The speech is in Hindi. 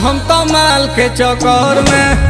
हम तो माल के चक्कर में।